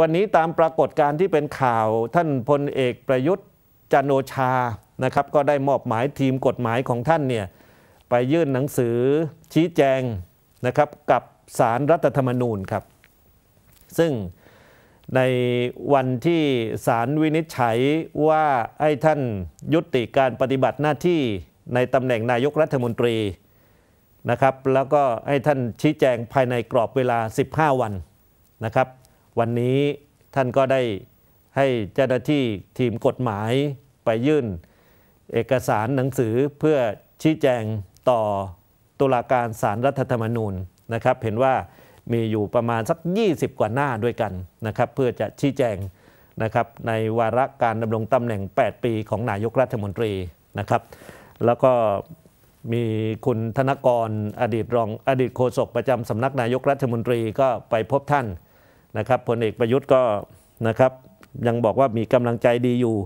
วันนี้ตามปรากฏการที่เป็นข่าวท่านพลเอกประยุทธ์จันโอชานะครับก็ได้มอบหมายทีมกฎหมายของท่านเนี่ยไปยื่นหนังสือชี้แจงนะครับกับสารรัฐธรรมนูญครับ ซึ่งในวันที่ศาลวินิจฉัยว่าให้ท่านยุติการปฏิบัติหน้าที่ในตำแหน่งนายกรัฐมนตรีนะครับแล้วก็ให้ท่านชี้แจงภายในกรอบเวลา 15 วันนะครับ วันนี้ท่านก็ได้ให้เจ้าหน้าที่ทีมกฎหมายไปยื่น เอกสารหนังสือเพื่อชี้แจงต่อตุลาการศารรัฐธรรมนูญนะครับ เห็นว่ามีอยู่ประมาณสัก 20 กว่าหน้าด้วยกันนะครับ เพื่อจะชี้แจงนะครับในวาระการดำรงตำแหน่ง 8 ปีของนายกรัฐมนตรีนะครับ แล้วก็มีคุณธนกรอดีตรองอดีตโฆษกประจำสำนักนายกรัฐมนตรีก็ไปพบท่าน นะครับพลเอกประยุทธ์ก็นะครับยังบอกว่ามีกำลังใจดีอยู่